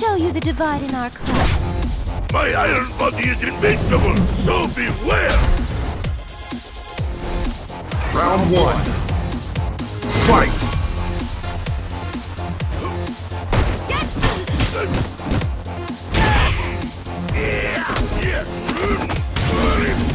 show you the divide in our class. My iron body is invincible, so beware! Round one. Fight! I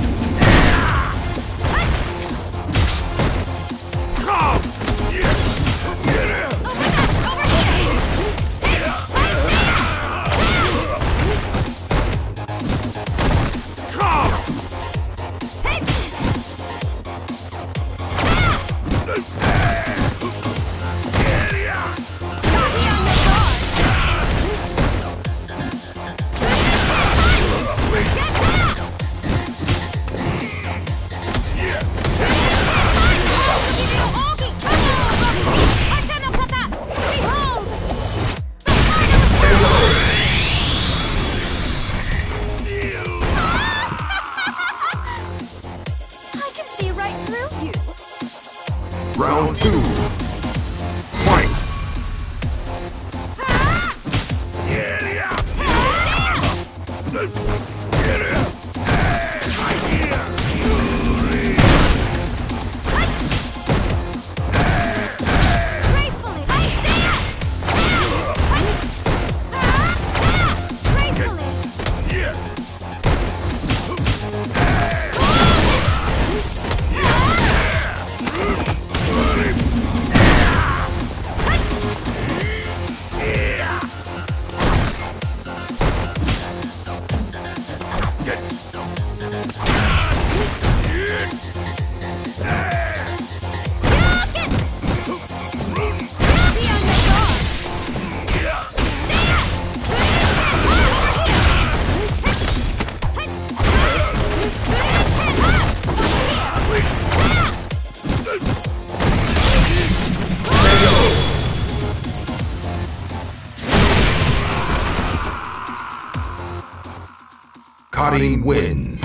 Karin wins.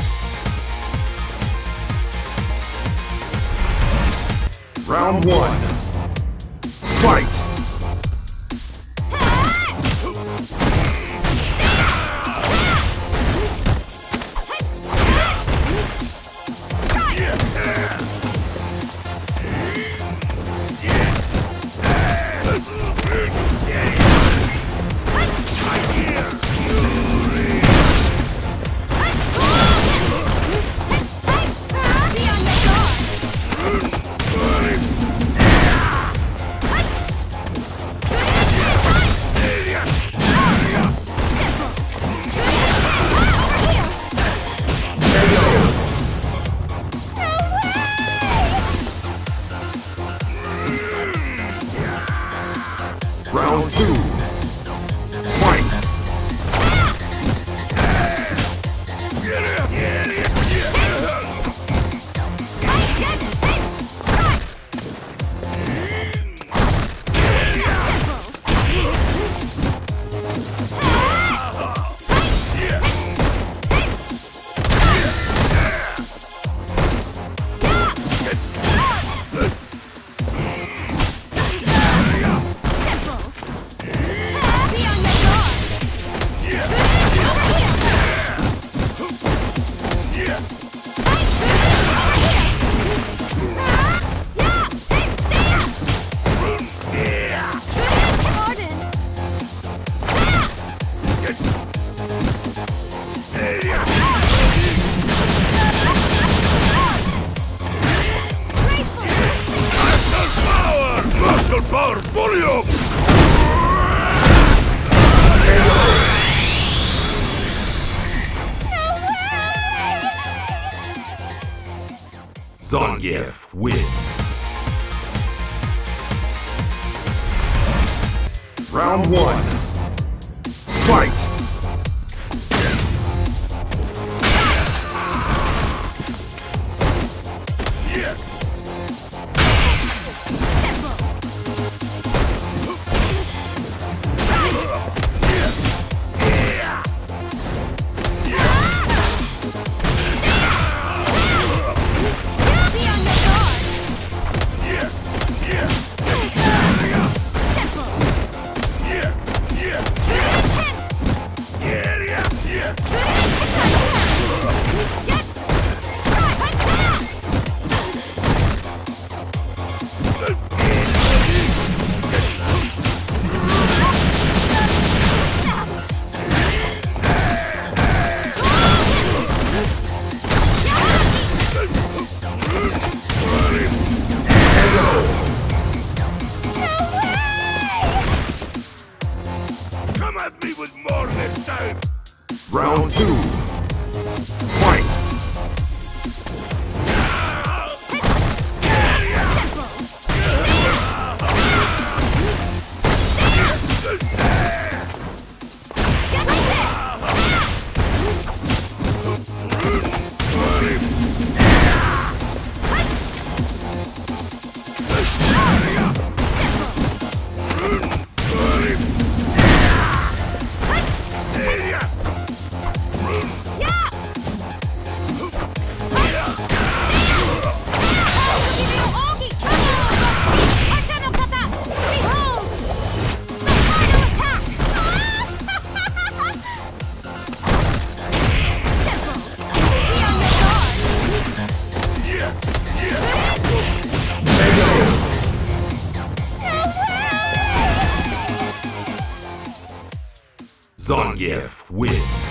Round one. Fight! Zangief wins. Round one. Fight! Zangief wins.